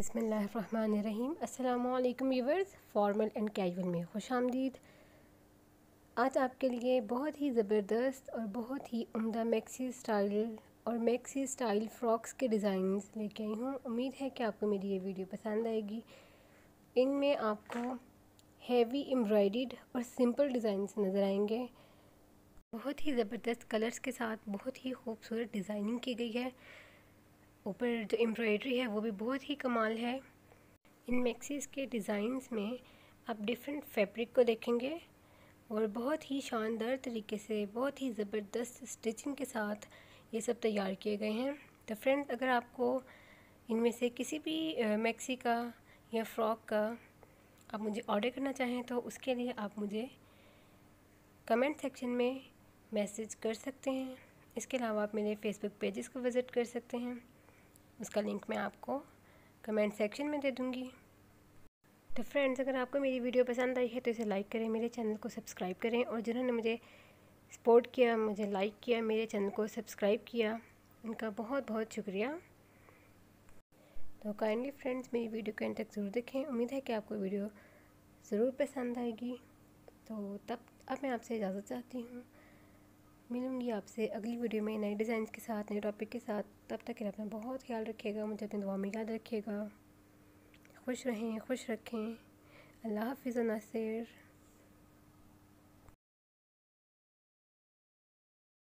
بسم اللہ الرحمن الرحیم۔ السلام علیکم ویورز، فارمل اینڈ کیجول میں خوش آمدید۔ آج آپ کے لیے بہت ہی زبردست اور بہت ہی عمدہ میکسی سٹائل اور میکسی سٹائل فراکس کے ڈیزائنز لے کے آئی ہوں۔ امید ہے کہ آپ کو میری یہ ویڈیو پسند آئے گی۔ ان میں آپ کو ہیوی امبرائڈیڈ اور سمپل ڈیزائنز نظر آئیں گے۔ بہت ہی زبردست کلرز کے ساتھ بہت ہی خوبصورت ڈیزائننگ کی گئی ہے۔ اوپر جو امبرائڈری ہے وہ بھی بہت ہی کمال ہے۔ ان میکسیز کے ڈیزائنز میں آپ ڈیفرنٹ فیبرک کو دیکھیں گے اور بہت ہی شاندار طریقے سے، بہت ہی زبردست سٹیچنگ کے ساتھ یہ سب تیار کیے گئے ہیں۔ تو فرینڈ اگر آپ کو ان میں سے کسی بھی میکسی کا یا فراک کا آپ مجھے آرڈر کرنا چاہیں تو اس کے لیے آپ مجھے کمنٹ سیکشن میں میسیج کر سکتے ہیں۔ اس کے علاوہ آپ میرے فیس بک پیجز کو وزٹ کر سکتے ہیں۔ اس کا لنک میں آپ کو کمنٹ سیکشن میں دے دوں گی۔ تو فرینڈز، اگر آپ کو میری ویڈیو پسند آئی ہے تو اسے لائک کریں، میرے چینل کو سبسکرائب کریں اور جنہوں نے مجھے سپورٹ کیا، مجھے لائک کیا، میرے چینل کو سبسکرائب کیا، ان کا بہت بہت شکریہ۔ تو کائنڈلی فرینڈز، میری ویڈیو کو تک ضرور دیکھیں۔ امید ہے کہ آپ کو ویڈیو ضرور پسند آئے گی۔ تو تب، اب میں آپ سے اجازت چاہتی ہوں۔ ملوں گی آپ سے اگلی ویڈیو میں نئے ڈیزائنس کے ساتھ، نئے ٹاپک کے ساتھ۔ تب تک اپنا بہت خیال رکھے گا، مجھے اپنے دعا میں یاد رکھے گا۔ خوش رہیں، خوش رکھیں۔ اللہ حافظ ناصر